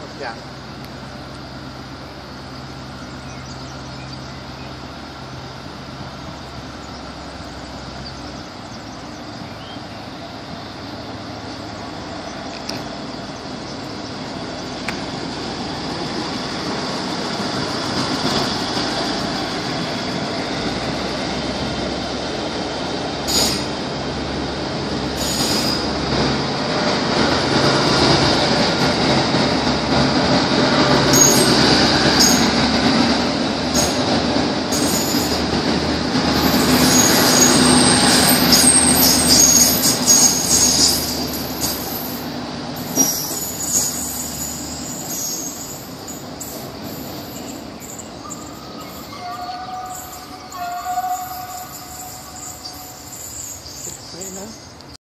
một dạng Okay.